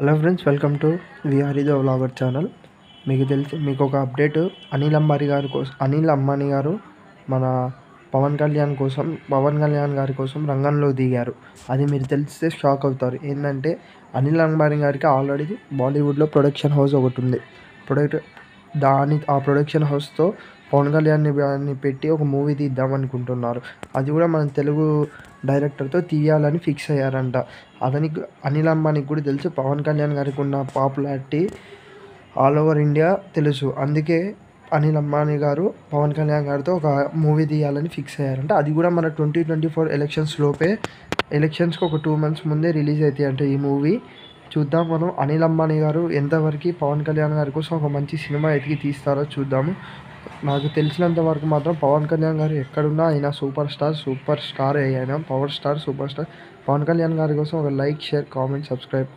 Hello friends welcome to VR vlogger channel మీకు తెలిసి మీకు ఒక అప్డేట్ అనిల్ అంబారి గారి కోసం అనిల్ అంబానీ గారు మన పవన్ కళ్యాణ్ కోసం పవన్ కళ్యాణ్ గారి కోసం రంగంలో దిగారు. అది మీరు తెలిస్తే షాక్ అవుతారు. ఏంటంటే అనిల్ అంబానీ గారికి ఆల్రెడీ బాలీవుడ్లో ప్రొడక్షన్ హౌస్ ఒకటి ఉంది. ప్రొడక్ట్ దాని ఆ ప్రొడక్షన్ హౌస్తో పవన్ కళ్యాణ్ని గారిని పెట్టి ఒక మూవీ తీద్దాం అనుకుంటున్నారు. అది కూడా మన తెలుగు డైరెక్టర్తో తీయాలని ఫిక్స్ అయ్యారంట. అతనికి అనిల్ అంబానీకి కూడా తెలుసు పవన్ కళ్యాణ్ గారికి ఉన్న పాపులారిటీ ఆల్ ఓవర్ ఇండియా తెలుసు. అందుకే అనిల్ అంబానీ గారు పవన్ కళ్యాణ్ గారితో ఒక మూవీ తీయాలని ఫిక్స్ అయ్యారంట. అది కూడా మన ట్వంటీ ట్వంటీ ఫోర్ ఎలక్షన్స్ లోపే ఎలక్షన్స్కి ఒక టూ మంత్స్ ముందే రిలీజ్ అవుతాయి అంటే ఈ మూవీ. చూద్దాం మనం అనిల్ అంబానీ గారు ఎంతవరకు పవన్ కళ్యాణ్ గారి కోసం ఒక మంచి సినిమా ఎతికి తీస్తారో చూద్దాము. నాకు తెలిసినంత వరకు మాత్రం పవన్ కళ్యాణ్ గారు ఎక్కడున్నా ఆయన సూపర్ స్టార్ సూపర్ స్టార్ అయినా power star super star. Pawan Kalyan గారి కోసం ఒక లైక్ షేర్ కామెంట్ సబ్స్క్రైబ్.